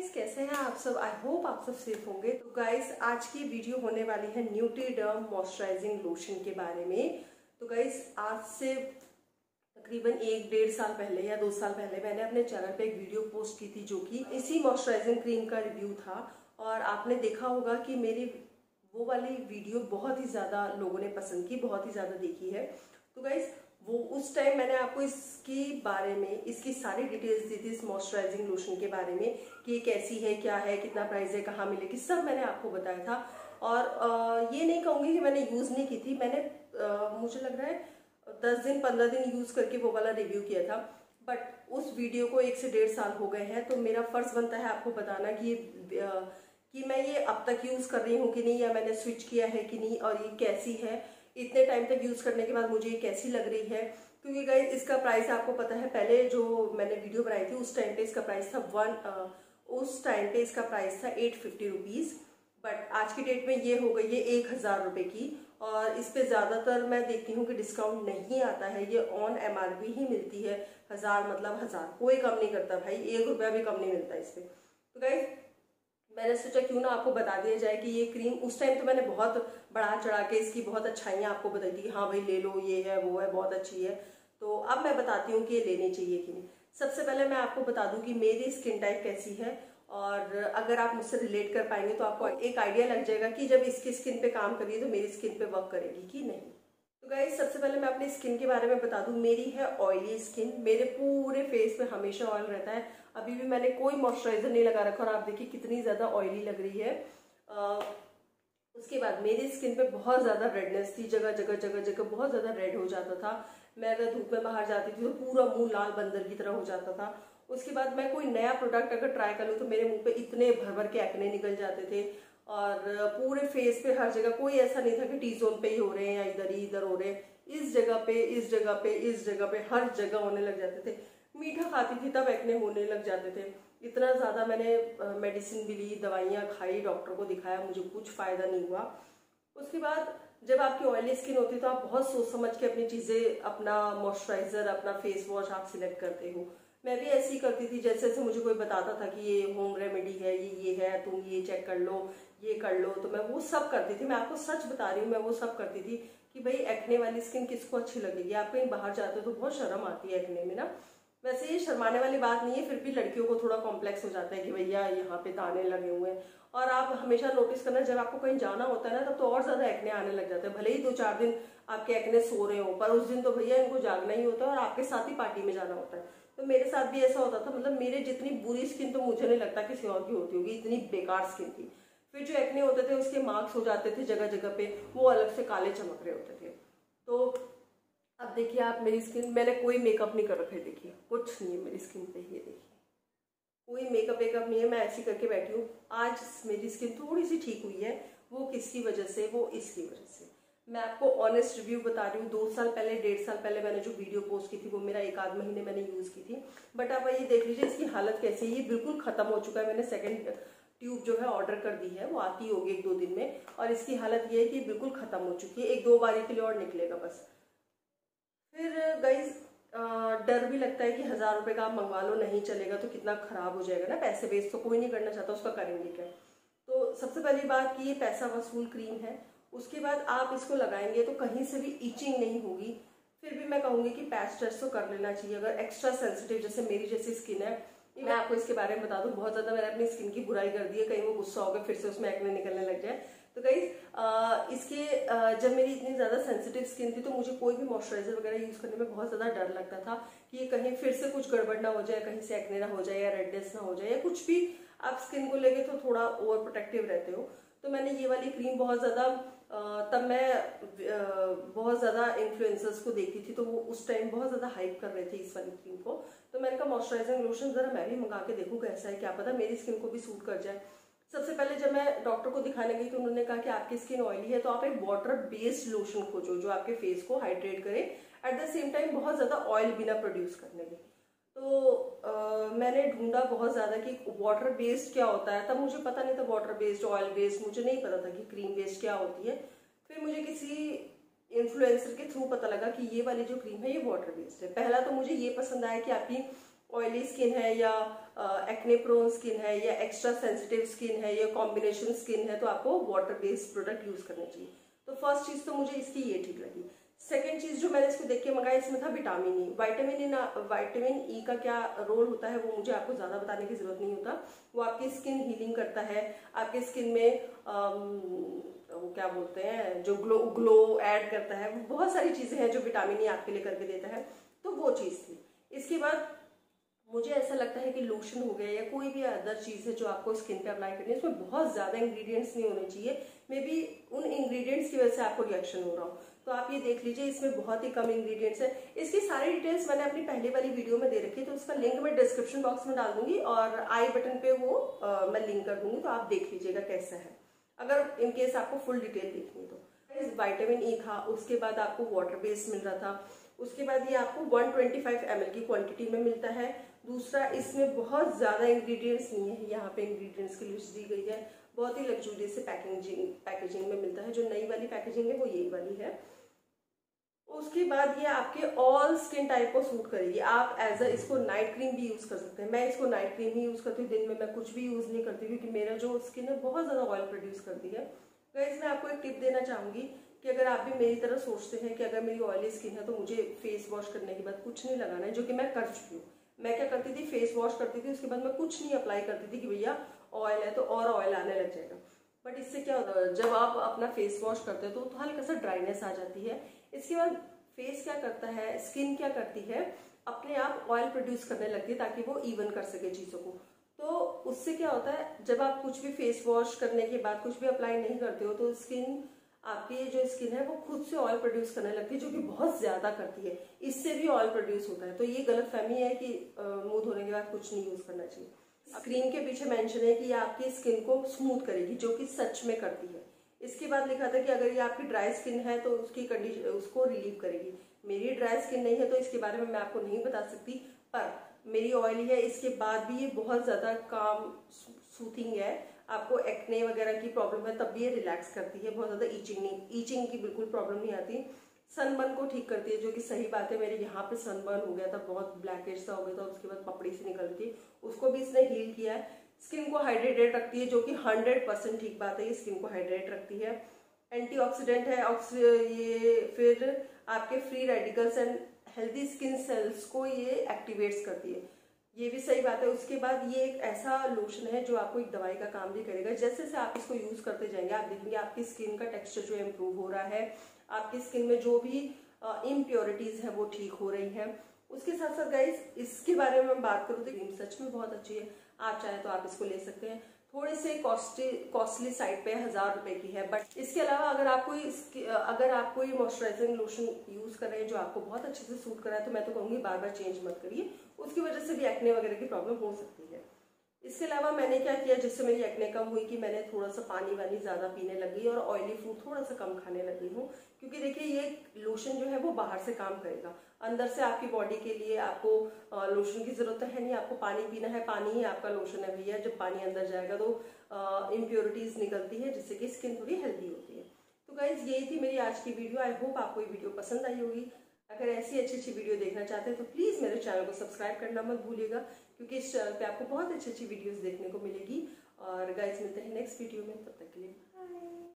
Guys कैसे हैं आप सब? आई होप आप सब सेफ़ होंगे। तो गाइस आज की वीडियो होने वाली है न्यूट्रीडर्म मॉइस्चराइजिंग लोशन के बारे में। तो गाइस आज से तकरीबन एक डेढ़ साल पहले या दो साल पहले मैंने अपने चैनल पे एक वीडियो पोस्ट की थी जो कि इसी मॉइस्चराइजिंग क्रीम का रिव्यू था। और आपने देखा होगा कि मेरी वो वाली वीडियो बहुत ही ज़्यादा लोगों ने पसंद की, बहुत ही ज़्यादा देखी है। तो गाइज़ वो उस टाइम मैंने आपको इसके बारे में, इसकी सारी डिटेल्स दी थी इस मॉइस्चराइजिंग लोशन के बारे में, कि ये कैसी है, क्या है, कितना प्राइस है, कहाँ मिलेगी, सब मैंने आपको बताया था। और ये नहीं कहूँगी कि मैंने यूज़ नहीं की थी, मैंने मुझे लग रहा है दस दिन, पंद्रह दिन यूज़ करके वो वाला रिव्यू किया था। बट उस वीडियो को एक से डेढ़ साल हो गए हैं तो मेरा फ़र्ज़ बनता है आपको बताना कि कि मैं ये अब तक यूज़ कर रही हूँ कि नहीं, या मैंने स्विच किया है कि नहीं, और ये कैसी है। इतने टाइम तक यूज़ करने के बाद मुझे ये कैसी लग रही है? क्योंकि गई इसका प्राइस आपको पता है, पहले जो मैंने वीडियो बनाई थी, उस टाइम पे इसका प्राइस था वन उस टाइम पे इसका प्राइस था एट फिफ्टी रुपीज़ बट आज की डेट में ये हो गई है एक हज़ार रुपये की और इस पर ज़्यादातर मैं देखती हूँ कि डिस्काउंट नहीं आता है, ये ऑन एम ही मिलती है। हज़ार मतलब हज़ार, कोई कम नहीं करता भाई, एक रुपया भी कम नहीं मिलता इस पर तो गाइज़ मैंने सोचा क्यों ना आपको बता दिया जाए कि ये क्रीम उस टाइम तो मैंने बहुत बढ़ा चढ़ा के इसकी बहुत अच्छाइयाँ आपको बताई थी कि हाँ भाई ले लो, ये है, वो है, बहुत अच्छी है। तो अब मैं बताती हूँ कि ये लेनी चाहिए कि नहीं। सबसे पहले मैं आपको बता दूँ कि मेरी स्किन टाइप कैसी है और अगर आप मुझसे रिलेट कर पाएँगे तो आपको एक आइडिया लग जाएगा कि जब इसकी स्किन पे काम करिए तो मेरी स्किन पे वर्क करेगी कि नहीं। तो गाइज़ सबसे पहले मैं अपनी स्किन के बारे में बता दूँ। मेरी है ऑयली स्किन मेरे पूरे फेस पे हमेशा ऑयल रहता है। अभी भी मैंने कोई मॉइस्चराइजर नहीं लगा रखा और आप देखिए कितनी ज़्यादा ऑयली लग रही है। आ, उसके बाद मेरी स्किन पे बहुत ज़्यादा रेडनेस थी। जगह जगह जगह जगह बहुत ज़्यादा रेड हो जाता था। मैं अगर धूप में बाहर जाती थी तो पूरा मुँह लाल बंदर की तरह हो जाता था। उसके बाद मैं कोई नया प्रोडक्ट अगर ट्राई कर लूँ तो मेरे मुँह पे इतने भर भर के एक्ने निकल जाते थे। और पूरे फेस पे हर जगह कोई ऐसा नहीं था कि टी जोन पे ही हो रहे हैं या इधर ही इधर हो रहे हैं। इस जगह पे, इस जगह पे, इस जगह पे हर जगह होने लग जाते थे। मीठा खाती थी तब एक्ने होने लग जाते थे। इतना ज़्यादा मैंने मेडिसिन भी ली, दवाइयाँ खाई डॉक्टर को दिखाया, मुझे कुछ फ़ायदा नहीं हुआ। उसके बाद जब आपकी ऑयली स्किन होती तो आप बहुत सोच समझ के अपनी चीज़ें, अपना मॉइस्चराइजर अपना फेस वॉश आप सिलेक्ट करते हो। मैं भी ऐसी ही करती थी, जैसे जैसे मुझे कोई बताता था कि ये होम रेमेडी है, ये ये है, तुम ये चेक कर लो, ये कर लो तो मैं वो सब करती थी। मैं आपको सच बता रही हूँ, मैं वो सब करती थी कि भाई एक्ने वाली स्किन किसको अच्छी लगेगी? आप कहीं बाहर जाते हो तो बहुत शर्म आती है एक्ने में ना। वैसे ये शर्माने वाली बात नहीं है, फिर भी लड़कियों को थोड़ा कॉम्प्लेक्स हो जाता है कि भैया यहाँ पे दाने लगे हुए हैं। और आप हमेशा नोटिस करना, जब आपको कहीं जाना होता है ना, तब तो और ज़्यादा एक्ने आने लग जाते हैं। भले ही दो चार दिन आपके एक्ने सो रहे हो, पर उस दिन तो भैया इनको जागना ही होता है और आपके साथ ही पार्टी में जाना होता है। तो मेरे साथ भी ऐसा होता था मतलब मेरे जितनी बुरी स्किन तो मुझे नहीं लगता किसी और की होती होगी, इतनी बेकार स्किन थी। फिर जो एक्ने होते थे, उसके मार्क्स हो जाते थे जगह जगह पे, वो अलग से काले चमक रहे होते थे। तो अब देखिए आप, मेरी स्किन मैंने कोई मेकअप नहीं कर रखे देखिए। कुछ नहीं है मेरी स्किन पे, ये देखिए। कोई मेकअप वेकअप नहीं है, मैं ऐसी करके बैठी हूँ। आज मेरी स्किन थोड़ी सी ठीक हुई है, वो किसकी वजह से? वो इसकी वजह से। मैं आपको ऑनेस्ट रिव्यू बता रही हूँ। दो साल पहले, डेढ़ साल पहले मैंने जो वीडियो पोस्ट की थी, वो मेरा एक आध महीने मैंने यूज़ की थी। बट आप ये देख लीजिए, इसकी हालत कैसी है? ये बिल्कुल खत्म हो चुका है। मैंने सेकंड ट्यूब जो है ऑर्डर कर दी है, वो आती होगी एक दो दिन में। और इसकी हालत ये है कि बिल्कुल खत्म हो चुकी है। एक दो बारी के लिए और निकलेगा बस। फिर गाइज़ डर भी लगता है कि हज़ार रुपए का आप मंगवा लो, नहीं चलेगा तो कितना खराब हो जाएगा ना। पैसे वेस्ट तो कोई नहीं करना चाहता, उसका करेंगे क्या? तो सबसे पहली बात कि ये पैसा वसूल क्रीम है। उसके बाद आप इसको लगाएँगे तो कहीं से भी ईचिंग नहीं होगी। फिर भी मैं कहूँगी कि पैच टेस्ट तो कर लेना चाहिए अगर एक्स्ट्रा सेंसिटिव जैसे मेरी जैसी स्किन है। मैं आपको इसके बारे में बता दूँ बहुत ज़्यादा मैंने अपनी स्किन की बुराई कर दी है कहीं वो गुस्सा हो गया फिर से उसमें एक्ने निकलने लग जाए। तो कहीं इसके आ, जब मेरी इतनी ज़्यादा सेंसिटिव स्किन थी तो मुझे कोई भी मॉइस्चराइजर वगैरह यूज़ करने में बहुत ज़्यादा डर लगता था कि ये कहीं फिर से कुछ गड़बड़ ना हो जाए कहीं से एक्ने ना हो जाए या रेडनेस ना हो जाए या कुछ भी। आप स्किन को लेके तो थोड़ा ओवर प्रोटेक्टिव रहते हो। तो मैंने ये वाली क्रीम बहुत ज़्यादा तब मैं बहुत ज़्यादा इन्फ्लुएंसर्स को देखती थी तो वो उस टाइम बहुत ज़्यादा हाइप कर रहे थे इस क्रीम को। तो मैंने कहा मॉइस्चराइजिंग लोशन ज़रा मैं भी मंगा के देखूँ कैसा है, क्या पता मेरी स्किन को भी सूट कर जाए। सबसे पहले जब मैं डॉक्टर को दिखाने गई तो उन्होंने कहा कि आपकी स्किन ऑयली है तो आप एक वाटर बेस्ड लोशन खोजो, जो आपके फेस को हाइड्रेट करे। एट द सेम टाइम बहुत ज़्यादा ऑयल बिना प्रोड्यूस करने की तो आ, मैंने ढूंढा बहुत ज़्यादा कि वाटर बेस्ड क्या होता है। तब मुझे पता नहीं था वाटर बेस्ड ऑयल बेस्ड मुझे नहीं पता था कि क्रीम बेस्ड क्या होती है। फिर मुझे किसी इन्फ्लुएंसर के थ्रू पता लगा कि ये वाली जो क्रीम है ये वाटर बेस्ड है। पहला तो मुझे ये पसंद आया कि आपकी ऑयली स्किन है या एक्ने प्रोन स्किन है या एक्स्ट्रा सेंसिटिव स्किन है या कॉम्बिनेशन स्किन है तो आपको वाटर बेस्ड प्रोडक्ट यूज़ करने चाहिए। तो फ़र्स्ट चीज़ तो मुझे इसकी ये ठीक लगी। सेकेंड चीज़ जो मैंने इसको देख के मंगाया, इसमें था vitamin E vitamin E vitamin E का क्या रोल होता है, वो मुझे आपको ज़्यादा बताने की ज़रूरत नहीं होता। वो आपकी स्किन हीलिंग करता है। आपके स्किन में वो क्या बोलते हैं, जो ग्लो ग्लो ऐड करता है, वो बहुत सारी चीज़ें हैं जो विटामिन ई आपके लिए करके देता है। तो वो चीज़ थी। इसके बाद मुझे ऐसा लगता है कि लोशन हो गया या कोई भी अदर चीज़ है जो आपको स्किन पे अप्लाई करनी है, उसमें बहुत ज़्यादा इंग्रेडिएंट्स नहीं होने चाहिए। मे बी उन इंग्रेडिएंट्स की वजह से आपको रिएक्शन हो रहा हो। तो आप ये देख लीजिए इसमें बहुत ही कम इंग्रेडिएंट्स है। इसकी सारी डिटेल्स मैंने अपनी पहले वाली वीडियो में दे रखी है तो उसका लिंक मैं डिस्क्रिप्शन बॉक्स में डाल दूँगी और आई बटन पे वो आ, मैं लिंक कर दूँगी तो आप देख लीजिएगा कैसा है। अगर इनकेस आपको फुल डिटेल देखनी तो। वाइटामिन ई था उसके बाद आपको वाटर बेस मिल रहा था उसके बाद ये आपको 125 ml की क्वांटिटी में मिलता है। दूसरा इसमें बहुत ज़्यादा इंग्रेडिएंट्स नहीं है यहाँ पे इंग्रेडिएंट्स की लिस्ट दी गई है। बहुत ही लग्जूरी से पैकेजिंग पैकेजिंग में मिलता है जो नई वाली पैकेजिंग है वो यही वाली है। उसके बाद ये आपके ऑल स्किन टाइप को सूट करेगी। आप एज अ इसको नाइट क्रीम भी यूज़ कर सकते हैं। मैं इसको नाइट क्रीम ही यूज़ करती हूँ। दिन में मैं कुछ भी यूज़ नहीं करती क्योंकि मेरा जो स्किन है बहुत ज़्यादा ऑयल प्रोड्यूस करती है। गाइस मैं आपको एक टिप देना चाहूँगी कि अगर आप भी मेरी तरह सोचते हैं कि अगर मेरी ऑयली स्किन है तो मुझे फेस वॉश करने के बाद कुछ नहीं लगाना है, जो कि मैं कर चुकी हूँ। मैं क्या करती थी? फेस वॉश करती थी। उसके बाद मैं कुछ नहीं अप्लाई करती थी कि भैया ऑयल है तो और ऑयल आने लग जाएगा। बट इससे क्या होता है, जब आप अपना फेस वॉश करते हो तो हल्का सा ड्राइनेस आ जाती है। इसके बाद फेस क्या करता है स्किन क्या करती है, अपने आप ऑयल प्रोड्यूस करने लगती है ताकि वो इवन कर सके चीज़ों को। तो उससे क्या होता है, जब आप कुछ भी फेस वॉश करने के बाद कुछ भी अप्लाई नहीं करते हो तो स्किन आपकी जो स्किन है वो खुद से ऑयल प्रोड्यूस करने लगती है, जो कि बहुत ज़्यादा करती है। इससे भी ऑयल प्रोड्यूस होता है। तो ये गलत फहमी है कि मुँह धोने के बाद कुछ नहीं यूज़ करना चाहिए। स्क्रीन के पीछे मेंशन है कि ये आपकी स्किन को स्मूथ करेगी, जो कि सच में करती है। इसके बाद लिखा था कि अगर ये आपकी ड्राई स्किन है तो उसकी कंडीशन उसको रिलीव करेगी। मेरी ड्राई स्किन नहीं है तो इसके बारे में मैं आपको नहीं बता सकती, पर मेरी ऑयली है, इसके बाद भी ये बहुत ज़्यादा काम सूथिंग है। आपको एक्ने वगैरह की प्रॉब्लम है, तब भी ये रिलैक्स करती है। बहुत ज़्यादा ईचिंग नहीं ईचिंग की बिल्कुल प्रॉब्लम नहीं आती। सनबर्न को ठीक करती है, जो कि सही बात है, मेरे यहाँ पे सनबर्न हो गया था, बहुत ब्लैकेज सा हो गया था, उसके बाद पपड़ी से निकल थी, उसको भी इसने हील किया है। स्किन को हाइड्रेटेड रखती है, जो कि हंड्रेड परसेंट ठीक बात है, ये स्किन को हाइड्रेट रखती है। एंटीऑक्सीडेंट है ये फिर आपके free radicals and healthy skin cells को ये एक्टिवेट्स करती है। ये भी सही बात है, उसके बाद ये एक ऐसा लोशन है, जो आपको एक दवाई का काम भी करेगा। जैसे जैसे आप इसको यूज़ करते जाएँगे, आप देखेंगे आपकी स्किन का टेक्सचर जो इम्प्रूव हो रहा है आपकी स्किन में जो भी इम्प्योरिटीज है, वो ठीक हो रही है। उसके साथ साथ गाइज़ इसके बारे में बात करूँ तो क्रीम सच में बहुत अच्छी है। आप चाहे तो आप इसको ले सकते हैं। थोड़े से कॉस्टली कॉस्टली साइड पे हज़ार रुपए की है बट इसके अलावा अगर आप कोई अगर आप कोई मॉइस्चराइजिंग लोशन यूज़ कर रहे हैं जो आपको बहुत अच्छे से सूट कर रहा है तो मैं तो कहूँगी बार बार चेंज मत करिए। उसकी वजह से भी एक्ने वगैरह की प्रॉब्लम हो सकती है। इसके अलावा मैंने क्या किया, जिससे मेरी एक्ने कम हुई कि मैंने थोड़ा सा पानी वानी ज़्यादा पीने लगी और ऑयली फ़ूड थोड़ा सा कम खाने लगी हूँ। क्योंकि देखिए, ये लोशन जो है वो बाहर से काम करेगा। अंदर से आपकी बॉडी के लिए आपको लोशन की ज़रूरत है नहीं। आपको पानी पीना है, पानी ही आपका लोशन है भैया। जब पानी अंदर जाएगा तो इम्प्योरिटीज निकलती है, जिससे कि स्किन थोड़ी हेल्दी होती है। तो गाइज़ यही थी मेरी आज की वीडियो आई होप आपको ये वीडियो पसंद आई होगी। अगर ऐसी अच्छी अच्छी वीडियो देखना चाहते हैं तो प्लीज़ मेरे चैनल को सब्सक्राइब करना मत भूलिएगा। क्योंकि इस चैनल पे आपको बहुत अच्छी अच्छी वीडियोस देखने को मिलेगी। और गाइस मिलते हैं नेक्स्ट वीडियो में, तब तक के लिए